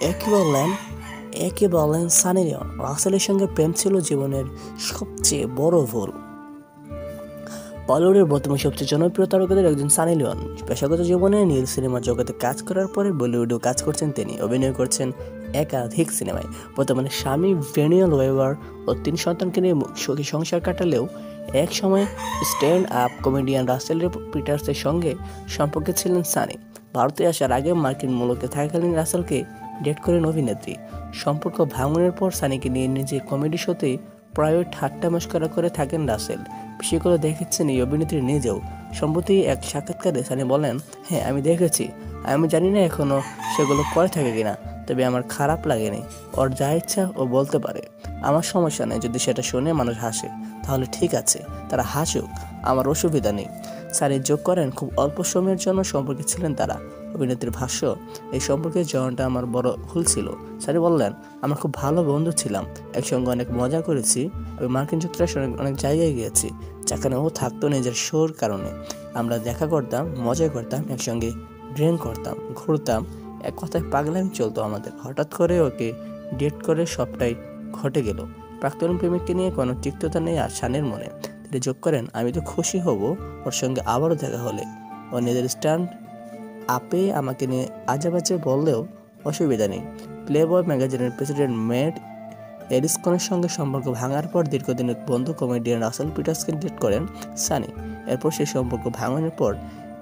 একে বললেন একে বললেন সানি লিওন রাসেলের সঙ্গে প্রেম ছিল জীবনের সবচেয়ে বড় ভুল। বলিউডের বর্তমান সবচেয়ে জনপ্রিয় তারকাদের একজন সানি লিওন পেশাগত জীবনে নীল সিনেমার জগতে কাজ করার পরে বলিউডেও কাজ করছেন তিনি। অভিনয় করছেন একাধিক সিনেমায়। বর্তমানে স্বামী ভেনিয়াল ওয়েবার ও তিন সন্তানকে নিয়ে সুখী সংসার কাটালেও এক সময় স্ট্যান্ড আপ কমেডিয়ান রাসেল পিটার্সের সঙ্গে সম্পর্কে ছিলেন সানি। ভারতে আসার আগে মার্কিন মূলকে থাকাকালীন রাসেলকে ডেট করেন অভিনেত্রী। সম্পর্ক ভাঙনের পর সানিকে নিয়ে নিজে কমেডি শোতে প্রায় ঠাট্টা মস্করা করে থাকেন রাসেল। করে দেখেছেন এই অভিনেত্রী নিজেও। সম্প্রতি এক সাক্ষাৎকারে সানি বলেন হ্যাঁ আমি দেখেছি। আমি জানি না এখনও সেগুলো করে থাকে কিনা, তবে আমার খারাপ লাগেনি। ওর যা ইচ্ছা ও বলতে পারে। আমার সমস্যা নেই যদি সেটা শুনে মানুষ হাসে। তাহলে ঠিক আছে, তারা হাসুক। আমার অসুবিধা নেই। স্যার যোগ করেন খুব অল্প সময়ের জন্য সম্পর্কে ছিলেন তারা। অভিনেত্রীর ভাষ্য, এই সম্পর্কে জয়নটা আমার বড় ভুল ছিল। স্যারি বললেন, আমরা খুব ভালো বন্ধু ছিলাম, একসঙ্গে অনেক মজা করেছি, আমি মার্কিন যুক্তরাষ্ট্রে অনেক অনেক জায়গায় গিয়েছি, যেখানে ও থাকতো নিজের শোর কারণে। আমরা দেখা করতাম, মজা করতাম, একসঙ্গে ড্রিঙ্ক করতাম, ঘুরতাম, এক কথায় পাগলামি চলতো আমাদের। হঠাৎ করে ওকে ডেট করে সবটাই ঘটে গেল। প্রাক্তন প্রেমিককে নিয়ে কোনো তিক্ততা নেই আর শানের মনে। তিনি যোগ করেন, আমি তো খুশি হব ওর সঙ্গে আবারও দেখা হলে। ও নিজের স্ট্যান্ড আপে আমাকে নিয়ে আজেবাজে বললেও অসুবিধা নেই। প্লে বয় ম্যাগাজিনের প্রেসিডেন্ট ম্যাট এরিসকনের সঙ্গে সম্পর্ক ভাঙার পর দীর্ঘদিনের বন্ধু কমেডিয়ান রাসেল পিটার্সকে ডেট করেন সানি। এরপর সেই সম্পর্ক ভাঙানোর পর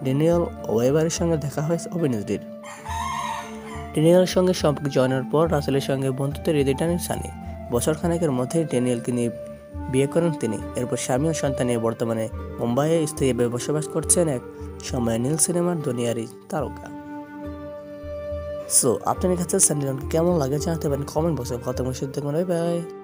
ডেনিয়াল ওয়েবারের সঙ্গে দেখা হয় অভিনেত্রীর। ডেনিয়ালের সঙ্গে সম্পর্ক জয়েনের পর রাসেলের সঙ্গে বন্ধুত্বের হৃদয় টানেন সানি। বছর খানেকের মধ্যেই ড্যানিয়েলকে নিয়ে বিয়ে করেন তিনি। এরপর স্বামী ও সন্তান নিয়ে বর্তমানে মুম্বাইয়ে স্থায়ীভাবে বসবাস করছেন এক সময় নীল সিনেমার দুনিয়ারই তারকা। সো আপনার কাছে সানি কেমন লাগে জানাতে পারেন কমেন্ট বক্সে। কত মুশিদ দেখবেন বাই বাই